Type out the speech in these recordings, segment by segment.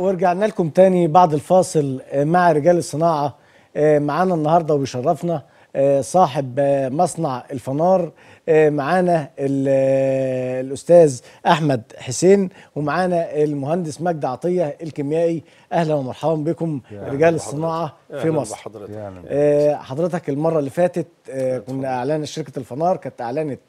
ورجعنا لكم تاني بعد الفاصل آه، مع رجال الصناعة آه، معانا النهاردة وبيشرفنا آه، صاحب مصنع الفنار معانا ال- الأستاذ أحمد حسين ومعانا المهندس مجدي عطية الكيميائي. أهلا ومرحبا بكم رجال الصناعة في مصر. حضرتك المرة اللي فاتت كنا أعلان شركة الفنار كانت أعلنت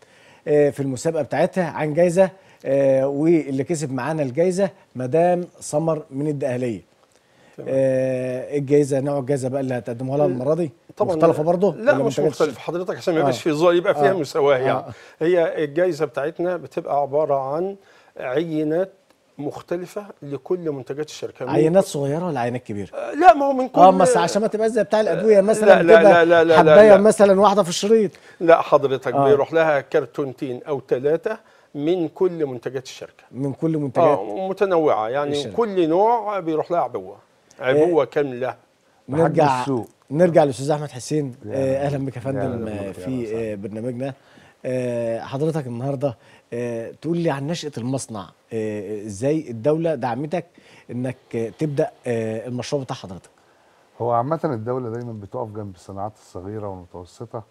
في المسابقة بتاعتها عن جايزة واللي كسب معانا الجايزة مدام سمر من الدقهلية آه، إيه الجايزة نوع الجايزة بقى اللي هتقدموها لها المرة دي مختلفة برضه لا مش منتجات مختلف حضرتك عشان ما آه. يبقاش في ظل يبقى فيها آه. مساواة يعني آه. هي الجائزه بتاعتنا بتبقى عبارة عن عينات مختلفة لكل منتجات الشركة من- عينات صغيرة ولا عينات كبيرة؟ آه، لا ما هو من كل آه بس عشان ما تبقاش زي بتاع الأدوية مثلا لا، لا، لا، لا، لا، حباية لا. مثلا واحدة في الشريط لا حضرتك آه. بيروح لها كرتونتين أو ثلاثة من كل منتجات الشركة. من كل منتجات آه متنوعة. يعني الشركة. كل نوع بيروح لها عبوة. عبوة كاملة. بحجم نرجع السوق. نرجع للاستاذ أحمد حسين. آه، أهلا بك يا فندم آه، في آه، برنامجنا. آه، حضرتك النهارده آه، تقول لي عن نشأة المصنع. آه، إزاي الدولة دعمتك إنك آه، تبدأ آه، المشروع بتاع حضرتك؟ هو عامة الدولة دايما بتقف جنب الصناعات الصغيرة والمتوسطة.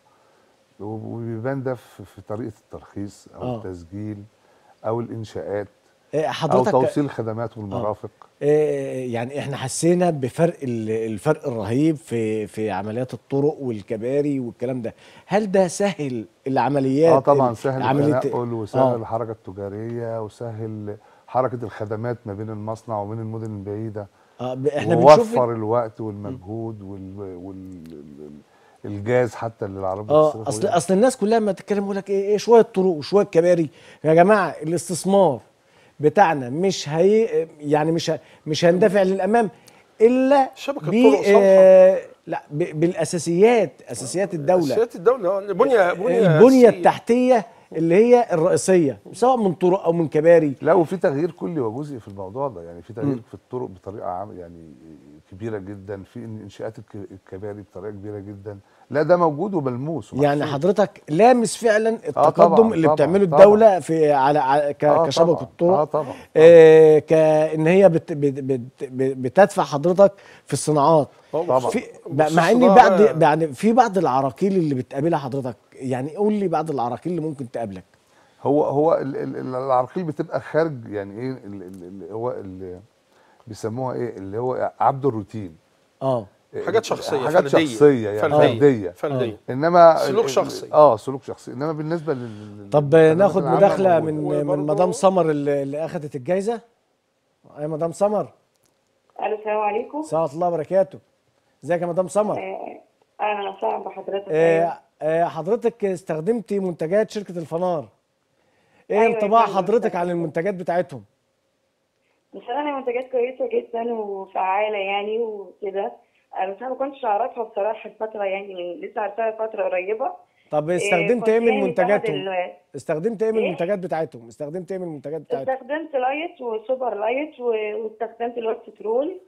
وبيبان ده في طريقة الترخيص أو آه. التسجيل أو الإنشاءات آه، أو حضرتك توصيل الخدمات والمرافق. آه، يعني إحنا حسينا بفرق ال- الفرق الرهيب في في عمليات الطرق والكباري والكلام ده. هل ده سهل العمليات؟ آه طبعا سهل التنقل وسهل آه. الحركة التجارية وسهل حركة الخدمات ما بين المصنع وبين المدن البعيدة. آه، إحنا بنشوف ووفر الوقت والمجهود وال... وال... الجاز حتى اللي العربية آه أصل. أصل الناس كلها ما تتكلم يقول لك إيه إيه شوية طرق وشوية كباري يا جماعة الاستثمار بتاعنا مش هي يعني مش ه- مش هندفع للأمام إلا شبكة ب- طرق. آه لا ب- بالأساسيات أساسيات الدولة سياده الدولة البنيه بنية البنية أساسية. التحتية اللي هي الرئيسية سواء من طرق أو من كباري. لا وفي تغيير كلي وجزئي في الموضوع ده. يعني في تغيير في الطرق بطريقة عام يعني كبيرة جدا. في إنشاءات الك- الكباري بطريقة كبيرة جدا. لا ده موجود وملموس يعني. حضرتك لامس فعلا طبعاً، التقدم اللي طبعاً، بتعمله طبعاً. الدولة في على, على ك- آه كشبكة طبعاً، الطرق. آه طبعا آه، كان هي بت بت بت بتدفع حضرتك في الصناعات. طبعا. في مع ان بعد يعني في بعض العراقيل اللي بتقابلها حضرتك يعني قول لي بعض العراقيل اللي ممكن تقابلك. هو هو ال- ال- ال- العراقيل بتبقى خارج يعني إيه ال- ال- اللي هو اللي بيسموها إيه اللي هو عبد الروتين. آه. حاجات شخصية حاجات فردية. شخصية يعني فردية. فردية. فردية. إنما سلوك شخصي. آه سلوك شخصي. إنما بالنسبة لل طب ناخد مداخلة. من من مدام سمر اللي, اللي اخذت الجائزه أي مدام سمر؟ ألو السلام عليكم. سلام الله وبركاته. إزيك يا مدام سمر؟ آه، أهلا وسهلا بحضرتك. آه آه حضرتك استخدمتي منتجات شركة الفنار. إيه أيوة انطباع حضرتك استخدمت. عن المنتجات بتاعتهم؟ بصراحة هي منتجات كويسة جدا وفعالة يعني وكده. آه، بس أنا ما كنتش أعرفها بصراحة الفترة يعني من لسه عارفاها فترة قريبة. طب آه، استخدمت كنت إيه من يعني منتجاتهم؟ استخدمت إيه من؟ المنتجات بتاعتهم؟ استخدمت إيه من المنتجات بتاعتهم؟ استخدمت لايت وسوبر لايت واستخدمت اللي هو السترول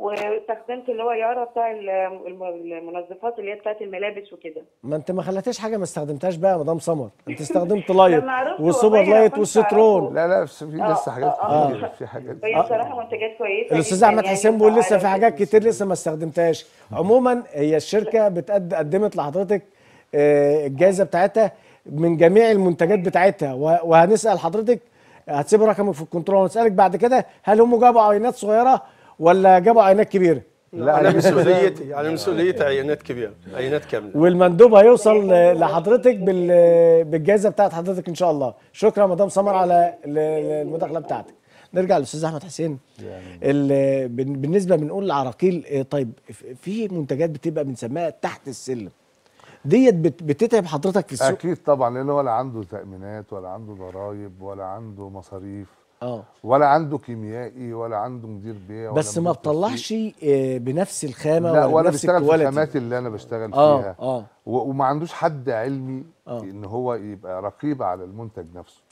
واستخدمت اللي هو يارا بتاع ال- الم- المنظفات اللي هي بتاعت الملابس وكده ما انت ما خلتيش حاجة ما استخدمتهاش بقى يا مدام سمر انت استخدمت لايت وسوبر لايت أعرفه. لا لا في آه، لسه حاجات آه، كتير آه. في حاجات هي كتير. بصراحة منتجات كويسة الأستاذ أحمد يعني حسين بيقول لسه في حاجات جداً. كتير لسه ما استخدمتهاش عموما هي الشركة بتقد قدمت لحضرتك آه، الجائزة بتاعتها من جميع المنتجات بتاعتها وه- وهنسأل حضرتك هتسيب رقمك في الكنترول ونسألك بعد كده هل هم جابوا عينات صغيرة ولا جابوا عينات كبيره لا على مسؤوليتي على مسؤوليتي عينات كبيره عينات كامله والمندوب هيوصل آه، لحضرتك بال- بالجائزه بتاعت حضرتك ان شاء الله شكرا مدام سمر على ال- ال- المداخله بتاعتك نرجع للاستاذ احمد حسين بالنسبة بنقول العراقيل آه، طيب في منتجات بتبقى بنسميها تحت السلم ديت بت- بتتعب حضرتك في السوق أكيد طبعا لأن ولا عنده تامينات ولا عنده ضرائب ولا عنده مصاريف آه. ولا عنده كيميائي ولا عنده مدير بيع بس ولا ما مدير تسويق. بتطلعش آه، بنفس الخامة لا ولا ولا بنفس بيشتغل في الخامات اللي أنا بشتغل آه فيها. و- وما عندوش حد علمي آه. إن هو يبقى رقيب على المنتج نفسه.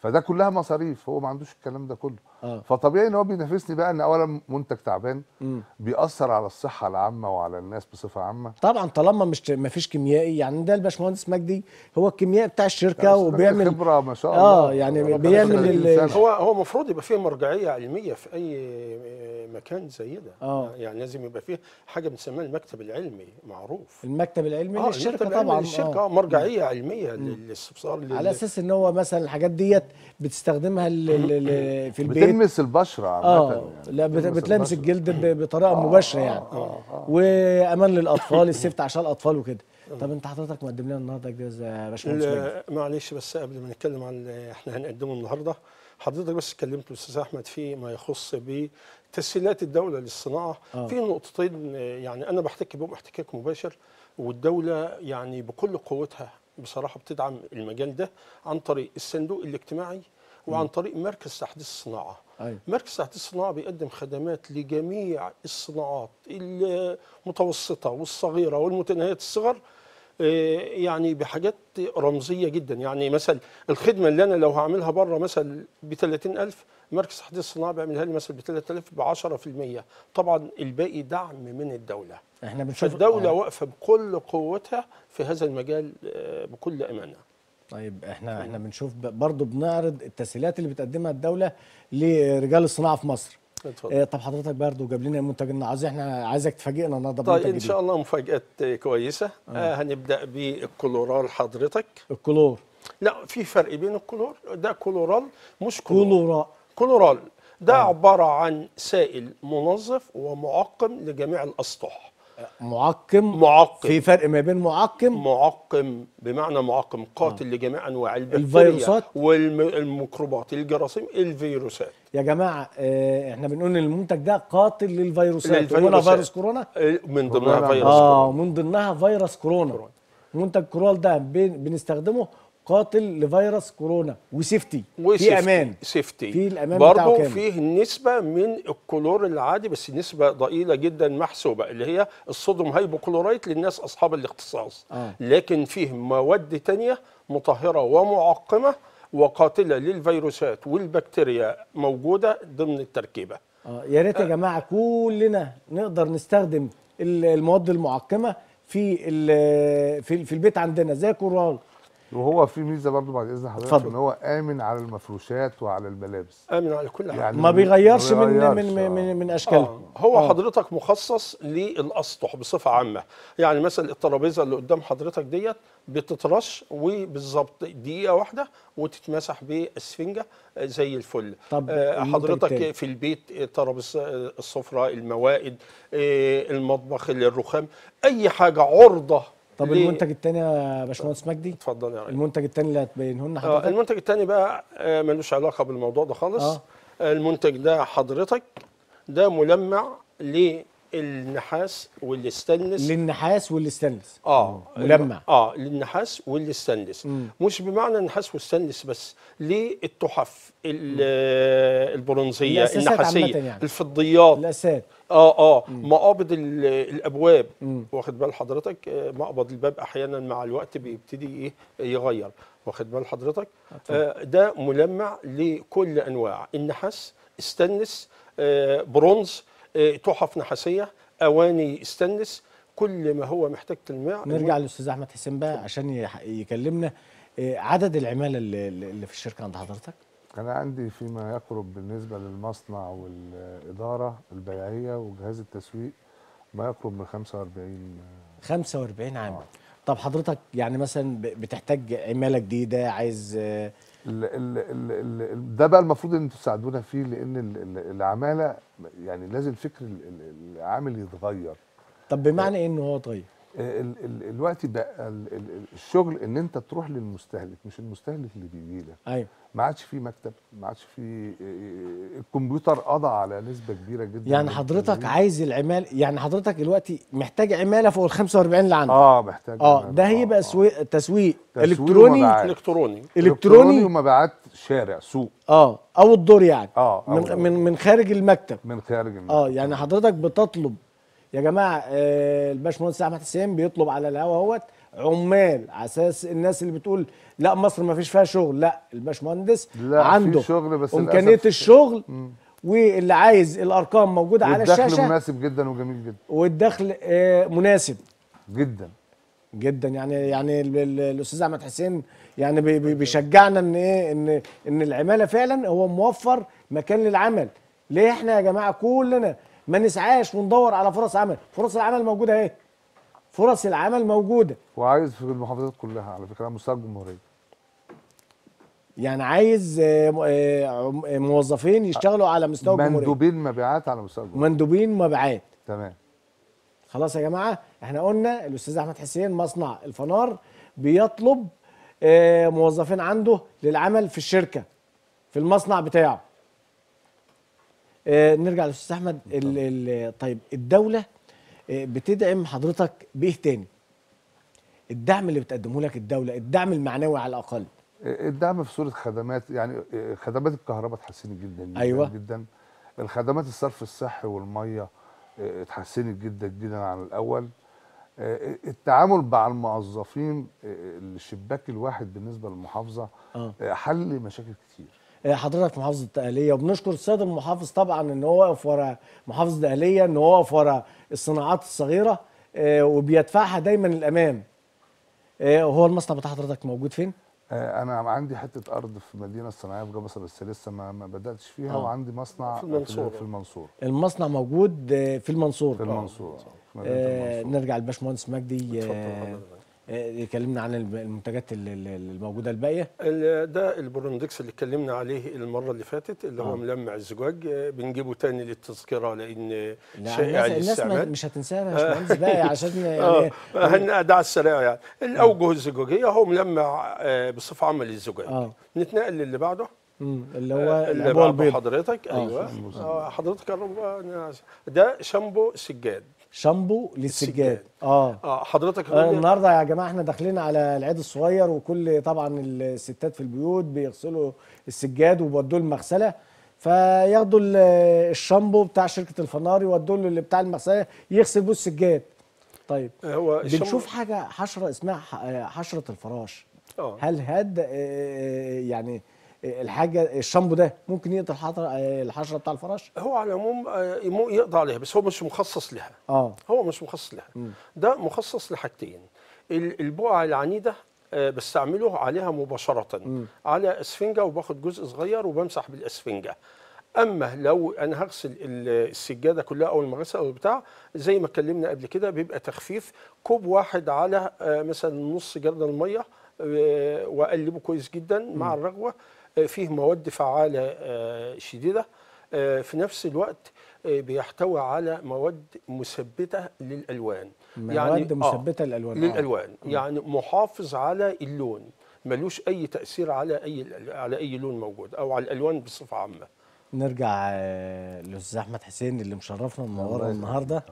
فده كلها مصاريف هو ما عندوش الكلام ده كله آه فطبيعي إن هو بينافسني بقى إن اولا منتج تعبان مم. بيأثر على الصحة العامة وعلى الناس بصفة عامة طبعا طالما مش ما فيش كيميائي يعني ده الباشمهندس مجدي هو الكيميائي بتاع الشركة وبيعمل خبرة ما شاء الله آه يعني بيعمل. هو هو المفروض يبقى فيه مرجعية علمية في أي مكان زي ده آه. يعني لازم يبقى فيه حاجة بنسميها المكتب العلمي معروف المكتب العلمي آه للشركة طبعا للشركة آه. آه. مرجعية علمية للاستفسار لل- على أساس إن هو مثلا الحاجات ديت بتستخدمها في البيت. بتلمس البشرة عامة آه يعني. لا بت- بتلمس. الجلد ب- بطريقة مباشرة يعني. وأمان للأطفال السيفت عشان الأطفال وكده. طب أنت حضرتك مقدم لنا النهارده جاز يا باشمهندس معلش بس قبل ما نتكلم عن اللي إحنا هنقدمه النهارده حضرتك بس كلمت الاستاذ أحمد في ما يخص بتسهيلات الدولة للصناعة. آه. في نقطتين آه، يعني أنا بحتك بهم احتكاك مباشر والدولة يعني بكل قوتها بصراحة بتدعم المجال ده عن طريق الصندوق الاجتماعي وعن طريق مركز تحديث الصناعه أيوه. مركز تحديث الصناعة بيقدم خدمات لجميع الصناعات المتوسطة والصغيرة والمتناهية الصغر يعني بحاجات رمزية جدا. يعني مثلا الخدمة اللي أنا لو هعملها بره مثلا ب 30000 مركز تحديث الصناعة بيعملها لي مثلا ب 3000 ب 10% طبعا الباقي دعم من الدولة. إحنا بنشوف فالدولة آه. واقفة بكل قوتها في هذا المجال آه، بكل أمانة. طيب إحنا إحنا بنشوف ب- برضو بنعرض التسهيلات اللي بتقدمها الدولة لرجال الصناعة في مصر. اتفضل. آه طب حضرتك برضو جاب لنا المنتج النهارده. إحنا عايزك تفاجئنا النهارده طيب جديد. شاء الله مفاجآت كويسة. آه. هنبدأ بالكلورال حضرتك. الكلور لا في فرق بين الكلور ده كلورال مش كلور كلورا كلورال. ده آه. عبارة عن سائل منظف ومعقم لجميع الأسطح. معقم. معقم. في فرق ما بين معقم؟ معقم بمعنى معقم قاتل آه. لجميع أنواع البكتيريا الفيروسات؟ والميكروبات الجراثيم الفيروسات. يا جماعة آه إحنا بنقول إن المنتج ده قاتل للفيروسات. ومنها فيروس كورونا من ضمنها كورونا. فيروس آه كورونا. من ضمنها فيروس كورونا كورونا. منتج كلورال ده بن- بنستخدمه قاتل لفيروس كورونا و safety في أمان سيفتي في الأمان بتاعه برضه كامل. فيه نسبة من الكلور العادي بس نسبة ضئيلة جدا محسوبة اللي هي ال sodium hypochlorite للناس أصحاب الاختصاص آه. لكن فيه مواد تانية مطهرة ومعقمة وقاتلة للفيروسات والبكتيريا موجودة ضمن التركيبة. آه يا ريت يا جماعة كلنا نقدر نستخدم ال- المواد المعقمة في ال- في في البيت عندنا زي كورال وهو في ميزة برضو بعد إذن حضرتك اتفضل. إن هو آمن على المفروشات وعلى الملابس آمن على كل حاجة يعني ما بيغيرش من بيغيرش، من آه. من, من اشكالها آه. هو آه. حضرتك مخصص للأسطح بصفة عامة يعني مثلا الترابيزة اللي قدام حضرتك ديت بتترش وبالظبط دقيقة واحدة وتتمسح باسفنجة آه، زي الفل طب آه، حضرتك؟ في البيت آه، ترابيزة السفرة الموائد آه، المطبخ الرخام أي حاجة عرضة طب ل- المنتج الثاني يا باشمهندس مجدي؟ اتفضل يا ريس. المنتج الثاني اللي هتبينه لنا آه، حضرتك؟ المنتج الثاني بقى آه، ملوش علاقة بالموضوع ده خالص. آه. المنتج ده حضرتك ده ملمع للنحاس والستانلس. للنحاس والستانلس. آه. ملمع. آه للنحاس والستانلس. مش بمعنى النحاس والستانلس بس للتحف ال- البرونزية النحاسية يعني. الفضيات. الاسات آه آه. مقابض ال- الأبواب. مم. واخد بال حضرتك؟ آه، مقبض الباب أحيانا مع الوقت بيبتدي إيه؟ يغير. واخد بال حضرتك؟ آه ده ملمع لكل أنواع. النحاس استنس آه برونز تحف نحاسية أواني استنس كل ما هو محتاج تلميع. نرجع للأستاذ أحمد حسين بقى عشان يكلمنا. آه، عدد العمالة اللي, في الشركة عند حضرتك؟ أنا عندي فيما يقرب بالنسبة للمصنع والإدارة البيعية وجهاز التسويق ما يقرب من 45 45 عامل. طب حضرتك يعني مثلا بتحتاج عمالة جديدة عايز آه، ال ال ال ال ده بقى المفروض إن أنتوا تساعدونا فيه لأن ال- ال- العمالة يعني لازم فكر ال- ال- العامل يتغير. طب بمعنى إيه إن هو طيب الوقت بقى ال ال الشغل ان انت تروح للمستهلك مش المستهلك اللي بيجي لك أيوه ما عادش في مكتب ما عادش في الكمبيوتر قضى على نسبة كبيرة جدا يعني حضرتك. عايز العمال يعني حضرتك دلوقتي محتاج عمالة فوق ال 45 اللي عندك آه محتاج آه عمالة. ده هيبقى آه. سويق تسويق تسويق إلكتروني. إلكتروني إلكتروني ومبيعات شارع سوق آه أو الدور يعني آه أو من الدور. من من خارج المكتب من خارج المكتب. آه يعني حضرتك بتطلب يا جماعة آه، الباشمهندس أحمد حسين بيطلب على الهوا أهوت عمال على أساس الناس اللي بتقول لا مصر ما فيش فيها شغل. لا الباشمهندس عنده شغل بس إمكانية الشغل واللي عايز الأرقام موجودة على والدخل الشاشة. مناسب جدا وجميل جدا. والدخل آه، مناسب. جدا. جدا. يعني يعني ال- ال- الأستاذ أحمد حسين يعني بي- بي- بيشجعنا إن إيه إن إن العمالة فعلا هو موفر مكان للعمل. ليه إحنا يا جماعة كلنا ما نسعاش وندور على فرص عمل. فرص العمل موجودة اهي. فرص العمل موجودة. وعايز في المحافظات كلها على فكرة على مستوى الجمهورية. يعني عايز آه، آه، آه، موظفين يشتغلوا على مستوى الجمهورية. مندوبين مبيعات على مستوى الجمهورية. مندوبين مبيعات. تمام. خلاص يا جماعة إحنا قلنا الأستاذ أحمد حسين مصنع الفنار بيطلب موظفين عنده للعمل في الشركة في المصنع بتاعه. نرجع للاستاذ أحمد. ال ال طيب الدولة آه، بتدعم حضرتك بإيه تاني؟ الدعم اللي بتقدمه لك الدولة الدعم المعنوي على الأقل. الدعم في صورة خدمات يعني خدمات الكهرباء اتحسنت جدا جدا أيوة. جدا. الخدمات الصرف الصحي والمية اتحسنت جدا جدا عن الأول. التعامل مع الموظفين الشباك الواحد بالنسبة للمحافظة آه. حل مشاكل كتير. آه، حضرتك في محافظة الدقهلية وبنشكر السيد المحافظ طبعا إن هو واقف ورا محافظة الدقهلية إن هو واقف ورا الصناعات الصغيرة آه، وبيدفعها دايما للأمام آه، هو المصنع بتاع حضرتك موجود فين؟ أنا عندي حتة أرض في المدينة الصناعية في جبصه بس لسه ما ما بدأتش فيها آه. وعندي مصنع في المنصورة. في المنصور المصنع موجود آه، في المنصور في المنصور في مدينة آه، المنصور نرجع للباشمهندس مجدي اتفضل آه، حضرتك. آه، يكلمنا عن المنتجات ال- ال- الموجودة الباقية؟ ال- ده البروندكس اللي اتكلمنا عليه المرة اللي فاتت اللي هو آه. ملمع الزجاج. آه، بنجيبه تاني للتذكرة لأن لا شائع الناس, الناس مش هتنساها يا باشمهندس بقى عشان آه. يعني هن- ده على السريع يعني الأوجه الزجاجية هو ملمع آه، بصفة عامة للزجاج. آه. نتنقل للي بعده. اللي هو آه، اللي بعده حضرتك. آه. أيوه. آه، حضرتك. ده شامبو سجاد. شامبو للسجاد. آه. آه حضرتك آه، النهارده يا جماعة إحنا داخلين على العيد الصغير وكل طبعا الستات في البيوت بيغسلوا السجاد وبيودوه المغسلة. فياخدوا ال- الشامبو بتاع شركة الفنار يودوه له اللي بتاع المغسلة يغسل بيه السجاد. طيب هو الشامبو- بنشوف حاجة حشرة اسمها آه، حشرة الفراش. آه. هل هاد آه، يعني آه، الحاجة الشامبو ده ممكن آه، الحشرة بتاع الفراش هو على العموم آه، يقضي عليها بس هو مش مخصص لها. آه. هو مش مخصص لها. ده مخصص لحاجتين. ال- البقع العنيدة آه، بستعمله عليها مباشرة. على أسفنجة وباخد جزء صغير وبمسح بالأسفنجة. أما لو أنا هغسل ال- السجادة كلها أو المغسله أو البتاع زي ما اتكلمنا قبل كده بيبقى تخفيف كوب واحد على آه، مثلا نص جردل الميه وأقلبه كويس جدا مع الرغوة. فيه مواد فعالة آه، شديدة آه، في نفس الوقت آه، بيحتوي على مواد مثبتة للألوان. مواد آه، مثبتة للألوان آه. للألوان. يعني محافظ على اللون. ملوش أي تأثير على أي على أي لون موجود أو على الألوان بصفة عامة. نرجع آه، للاستاذ أحمد حسين اللي مشرفنا منورنا النهارده.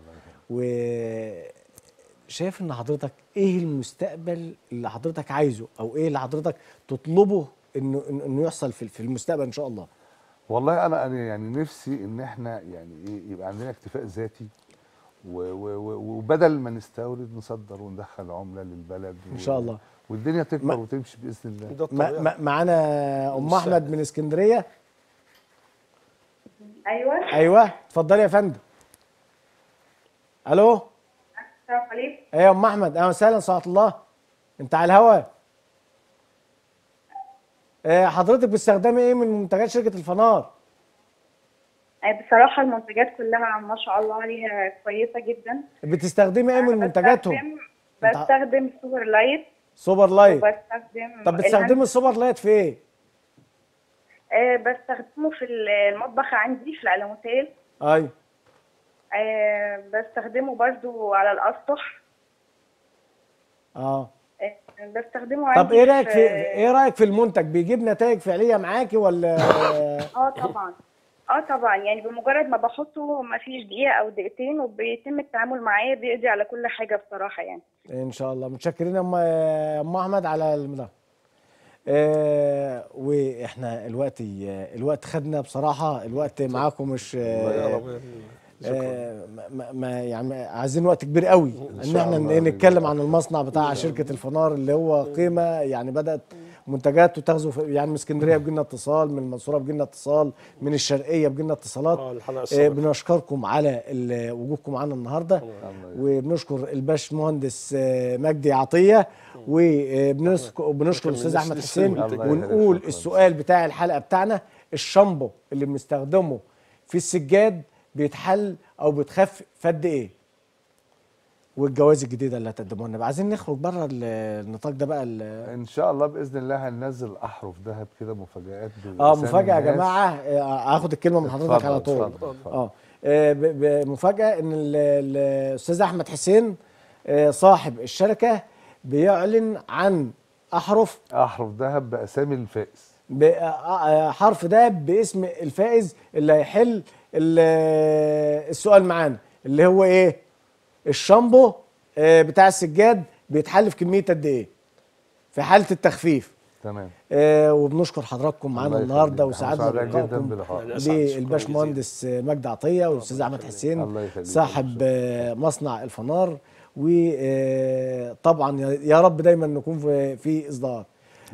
وشايف إن حضرتك إيه المستقبل اللي حضرتك عايزه أو إيه اللي حضرتك تطلبه انه إنه- إنه يحصل في في المستقبل إن شاء الله. والله أنا أنا يعني نفسي إن إحنا يعني إيه يبقى عندنا اكتفاء ذاتي وبدل ما نستورد نصدر وندخل عملة للبلد إن شاء الله. والدنيا تكبر وتمشي بإذن الله. معانا أم. أحمد من إسكندرية. أيوه. أيوه. اتفضلي يا فندم. ألو؟ السلام عليكم. إيه يا أم أحمد؟ أهلا وسهلا صلاة الله. أنت على الهوا؟ آه، حضرتك بتستخدمي إيه من منتجات شركة الفنار؟ آه، بصراحة المنتجات كلها ما شاء الله عليها كويسة جدا. بتستخدمي إيه من منتجاتهم؟ بستخدم- بستخدم سوبر لايت. سوبر لايت. وبستخدم طب بتستخدمي السوبر لايت في إيه؟ آه بستخدمه في المطبخ عندي في الألوميتال أيوه آه بستخدمه برضو على الأسطح. آه آه. بستخدمه عندي طب إيه رأيك في إيه رأيك في المنتج؟ بيجيب نتائج فعلية معاكي ولا؟ آه طبعا. آه طبعا. يعني بمجرد ما بحطه ما فيش دقيقة أو دقيقتين وبيتم التعامل معاه بيقضي على كل حاجة بصراحة يعني. إن شاء الله. متشكرين يا ام أحمد على المداخله آه وإحنا الوقت الوقت خدنا بصراحة. الوقت معاكم مش الله آه. آه، ما- يعني عايزين وقت كبير قوي. إن إحنا. نتكلم عن المصنع بتاع شركة الفنار اللي هو قيمة يعني بدأت منتجاته تغزو يعني من اسكندرية بيجي لنا اتصال من المنصورة بيجي لنا اتصال من الشرقية بيجي لنا اتصالات. آه، آه،. بنشكركم على وجودكم معانا النهارده. وبنشكر الباش مهندس آه، مجدي عطية. وبنشكر بنشكر الأستاذ أحمد حسين. ونقول. السؤال بتاع الحلقة بتاعنا الشامبو اللي بنستخدمه في السجاد بيتحل أو بيتخف في قد إيه والجوائز الجديدة اللي هتقدموها لنا بقى. عايزين نخرج بره ال- النطاق ده بقى إن شاء الله بإذن الله هننزل أحرف ذهب كده مفاجآت آه مفاجأة يا. جماعة آه، هاخد الكلمة من حضرتك على طول اتفضل، اتفضل. آه آه، مفاجأة إن ال- ال- الأستاذ أحمد حسين آه، صاحب الشركة بيعلن عن أحرف أحرف ذهب بأسامي الفائز حرف ده باسم الفائز اللي هيحل ال- آه، السؤال معانا اللي هو إيه؟ الشامبو آه، بتاع السجاد بيتحل في كمية قد إيه؟ في حالة التخفيف. تمام. آه وبنشكر حضراتكم معانا الله النهارده وسعدنا بلقائكم. للباشمهندس مجدي عطية والأستاذ أحمد حسين الله يخليك. صاحب آه، مصنع الفنار وطبعا يا رب دايما نكون في في إصدار. آه،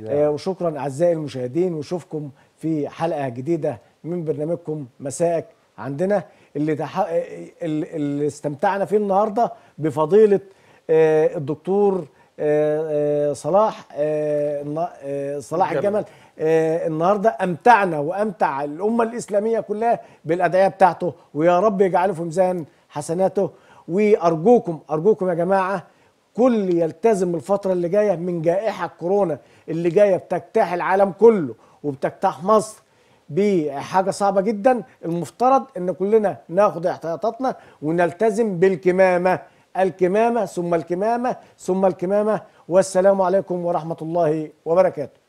وشكرا أعزائي المشاهدين واشوفكم في حلقة جديدة من برنامجكم مساءك عندنا. اللي, تح... اللي اللي استمتعنا فيه النهارده بفضيلة آه، الدكتور آه، آه، صلاح آه، آه، صلاح الجمل. آه، النهارده أمتعنا وأمتع الأمة الإسلامية كلها بالأدعية بتاعته. ويا رب يجعله في ميزان حسناته. وأرجوكم أرجوكم يا جماعة كل يلتزم الفترة اللي جاية من جائحة كورونا اللي جاية بتجتاح العالم كله وبتجتاح مصر بحاجة صعبة جدا المفترض إن كلنا ناخد احتياطاتنا ونلتزم بالكمامة الكمامة ثم الكمامة ثم الكمامة والسلام عليكم ورحمة الله وبركاته.